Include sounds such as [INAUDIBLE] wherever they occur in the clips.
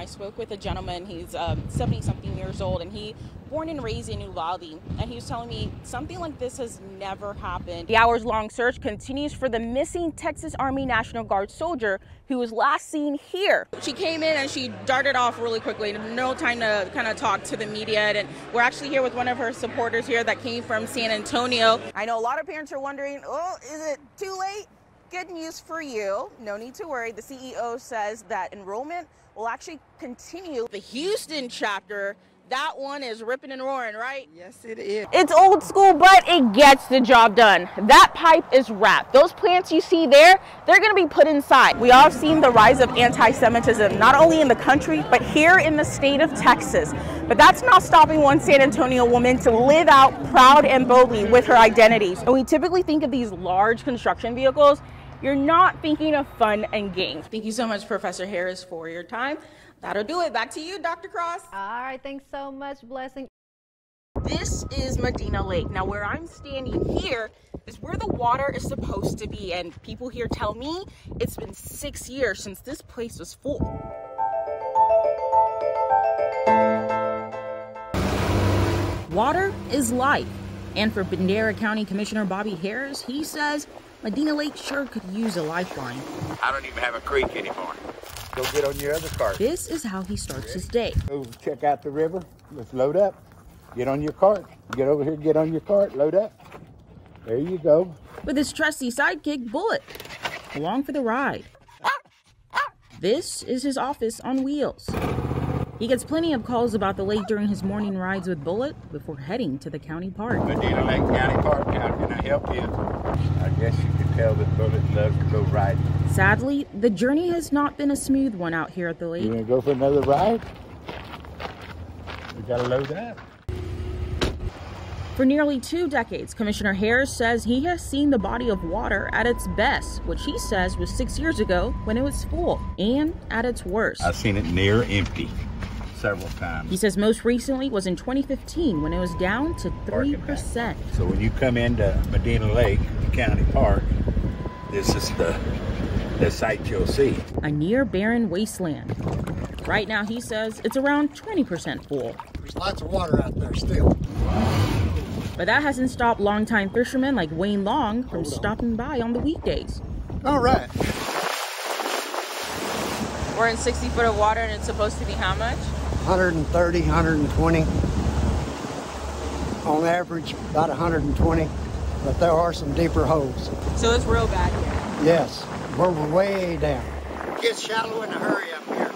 I spoke with a gentleman, he's 70 um, something years old, and he born and raised in Uvalde, and he was telling me something like this has never happened. The hours long search continues for the missing Texas Army National Guard soldier who was last seen here. She came in and she darted off really quickly, no time to kind of talk to the media, and we're actually here with one of her supporters here that came from San Antonio. I know a lot of parents are wondering, oh, is it too late? Good news for you. No need to worry. The CEO says that enrollment will actually continue. The Houston chapter that one is ripping and roaring, right? Yes, it is. It's old school, but it gets the job done. That pipe is wrapped. Those plants you see there, they're going to be put inside. We all have seen the rise of anti-Semitism, not only in the country, but here in the state of Texas. But that's not stopping one San Antonio woman to live out proud and boldly with her identities. And we typically think of these large construction vehicles you're not thinking of fun and games. Thank you so much, Professor Harris, for your time. That'll do it. Back to you, Dr. Cross. All right, thanks so much, Blessing. This is Medina Lake. Now, where I'm standing here is where the water is supposed to be, and people here tell me it's been six years since this place was full. Water is life. And for Bandera County Commissioner Bobby Harris, he says Medina Lake sure could use a lifeline. I don't even have a creek anymore. Go get on your other cart. This is how he starts his day. Go check out the river. Let's load up. Get on your cart. Get over here, get on your cart, load up. There you go. With his trusty sidekick, Bullet, along for the ride. This is his office on wheels. He gets plenty of calls about the lake during his morning rides with Bullet before heading to the county park. Medina Lake County Park. How can I help you? I guess you can tell that Bullet loves to go riding. Sadly, the journey has not been a smooth one out here at the lake. You want to go for another ride? We got to load up. For nearly two decades, Commissioner Harris says he has seen the body of water at its best, which he says was six years ago when it was full, and at its worst. I've seen it near empty several times. He says most recently was in 2015 when it was down to 3%. So when you come into Medina Lake County Park, this is the, the site you'll see. A near barren wasteland. Right now, he says it's around 20% full. There's lots of water out there still. But that hasn't stopped longtime fishermen like Wayne Long from stopping by on the weekdays. All right. We're in 60 foot of water and it's supposed to be how much? 130, 120. On average, about 120, but there are some deeper holes. So it's real bad here? Yes, we're way down. It gets shallow in a hurry up here.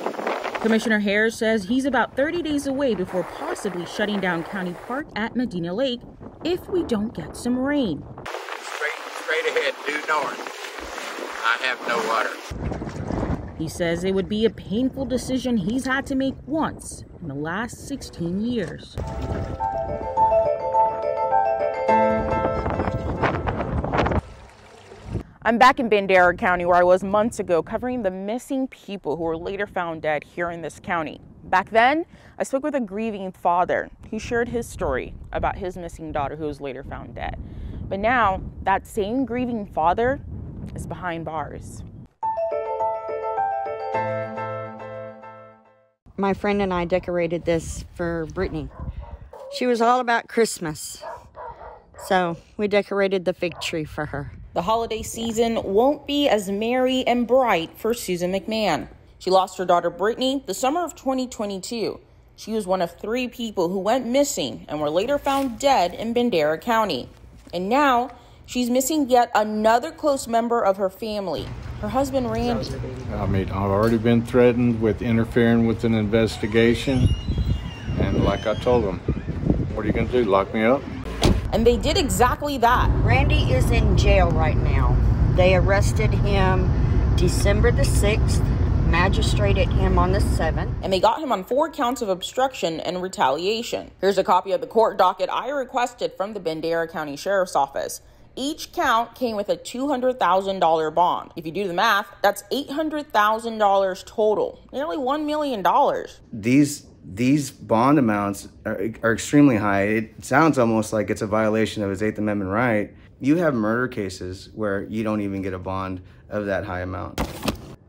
Commissioner Harris says he's about 30 days away before possibly shutting down County Park at Medina Lake if we don't get some rain. Straight, straight ahead, due north. I have no water. He says it would be a painful decision he's had to make once in the last 16 years. I'm back in Bandera County where I was months ago covering the missing people who were later found dead here in this county. Back then, I spoke with a grieving father who shared his story about his missing daughter who was later found dead. But now, that same grieving father is behind bars. My friend and I decorated this for Brittany. She was all about Christmas. So we decorated the fig tree for her. The holiday season won't be as merry and bright for Susan McMahon. She lost her daughter Brittany the summer of 2022. She was one of three people who went missing and were later found dead in Bandera County. And now she's missing yet another close member of her family, her husband Randy. I mean, I've already been threatened with interfering with an investigation. And like I told them, what are you going to do, lock me up? And they did exactly that. Randy is in jail right now. They arrested him December the 6th, magistrated him on the 7th. And they got him on four counts of obstruction and retaliation. Here's a copy of the court docket I requested from the Bandera County Sheriff's Office. Each count came with a $200,000 bond. If you do the math, that's $800,000 total, nearly $1 million. These these bond amounts are, are extremely high. It sounds almost like it's a violation of his Eighth Amendment right. You have murder cases where you don't even get a bond of that high amount.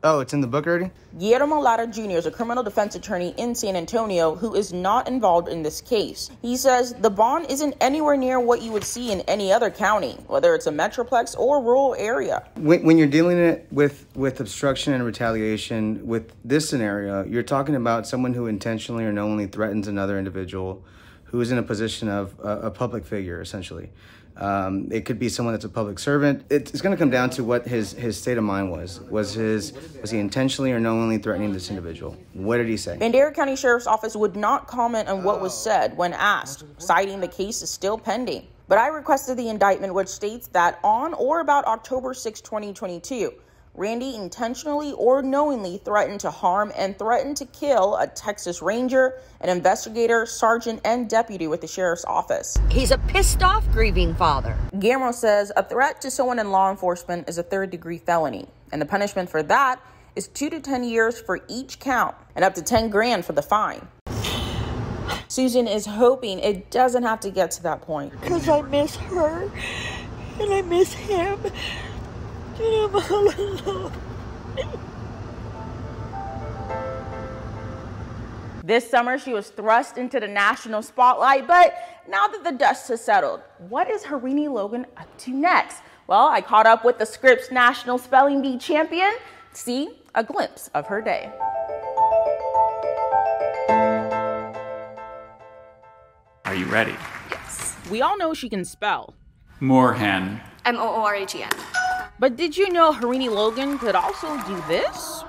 Oh, it's in the book already? Guillermo Lara Jr. is a criminal defense attorney in San Antonio who is not involved in this case. He says the bond isn't anywhere near what you would see in any other county, whether it's a metroplex or rural area. When, when you're dealing it with, with obstruction and retaliation, with this scenario, you're talking about someone who intentionally or knowingly threatens another individual who is in a position of a, a public figure, essentially. Um, it could be someone that's a public servant. It's going to come down to what his, his state of mind was. Was his was he intentionally or knowingly threatening this individual? What did he say? Bandera County Sheriff's Office would not comment on what was said when asked, citing the case is still pending. But I requested the indictment, which states that on or about October 6, 2022, Randy intentionally or knowingly threatened to harm and threatened to kill a Texas Ranger, an investigator, sergeant, and deputy with the sheriff's office. He's a pissed off grieving father. Guillermo says a threat to someone in law enforcement is a third degree felony, and the punishment for that is two to 10 years for each count and up to 10 grand for the fine. Susan is hoping it doesn't have to get to that point. Because I miss her and I miss him. And I'm all alone. This summer, she was thrust into the national spotlight, but now that the dust has settled, what is Harini Logan up to next? Well, I caught up with the Scripps National Spelling Bee champion. See a glimpse of her day. Are you ready? Yes. We all know she can spell. Moorhen. M O O R H E N. But did you know Harini Logan could also do this?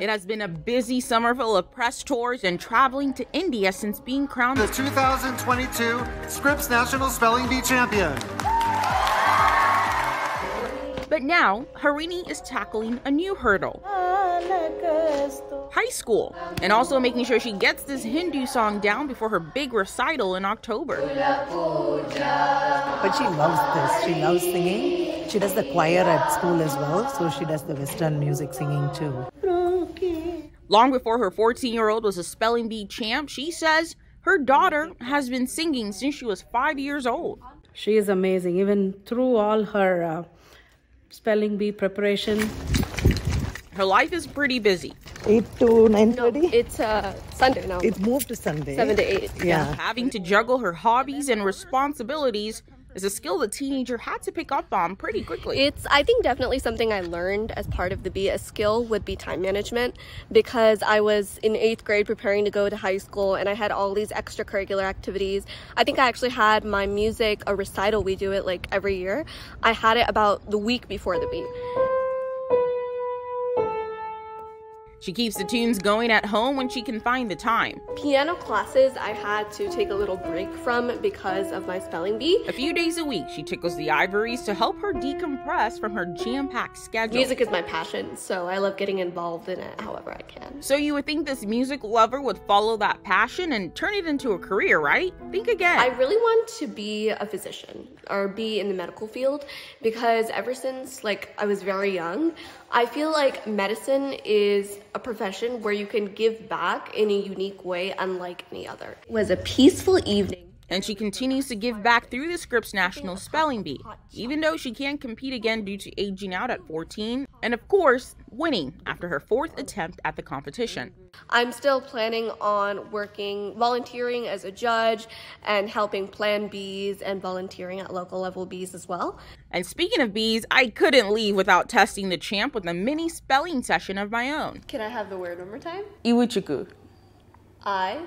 It has been a busy summer full of press tours and traveling to India since being crowned the 2022 Scripps National Spelling Bee Champion. But now, Harini is tackling a new hurdle high school, and also making sure she gets this Hindu song down before her big recital in October. But she loves this. She loves singing. She does the choir at school as well, so she does the Western music singing too. Long before her 14 year old was a spelling bee champ, she says her daughter has been singing since she was five years old. She is amazing, even through all her. Uh, spelling bee preparation. Her life is pretty busy. 8 to 9.30? No, it's uh, Sunday now. It's moved to Sunday. 7 to 8. Yeah. yeah. Having to juggle her hobbies and responsibilities is a skill the teenager had to pick up on pretty quickly. It's, I think, definitely something I learned as part of the Bee. A skill would be time management because I was in eighth grade preparing to go to high school and I had all these extracurricular activities. I think I actually had my music, a recital, we do it like every year. I had it about the week before the Bee. She keeps the tunes going at home when she can find the time. Piano classes I had to take a little break from because of my spelling bee. A few days a week, she tickles the ivories to help her decompress from her jam packed schedule. Music is my passion, so I love getting involved in it however I can. So you would think this music lover would follow that passion and turn it into a career, right? Think again. I really want to be a physician or be in the medical field because ever since like I was very young, I feel like medicine is a profession where you can give back in a unique way unlike any other. It was a peaceful evening. And she continues to give back through the Scripps National Spelling Bee, even though she can't compete again due to aging out at 14, and of course, winning after her fourth attempt at the competition. I'm still planning on working, volunteering as a judge, and helping plan bees and volunteering at local level bees as well. And speaking of bees, I couldn't leave without testing the champ with a mini spelling session of my own. Can I have the word one more time? Iwuchukwu. I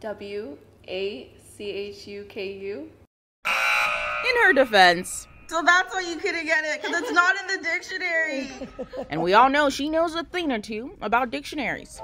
W A C H U K U. In her defense, so that's why you couldn't get it, because it's not in the dictionary. [LAUGHS] and we all know she knows a thing or two about dictionaries.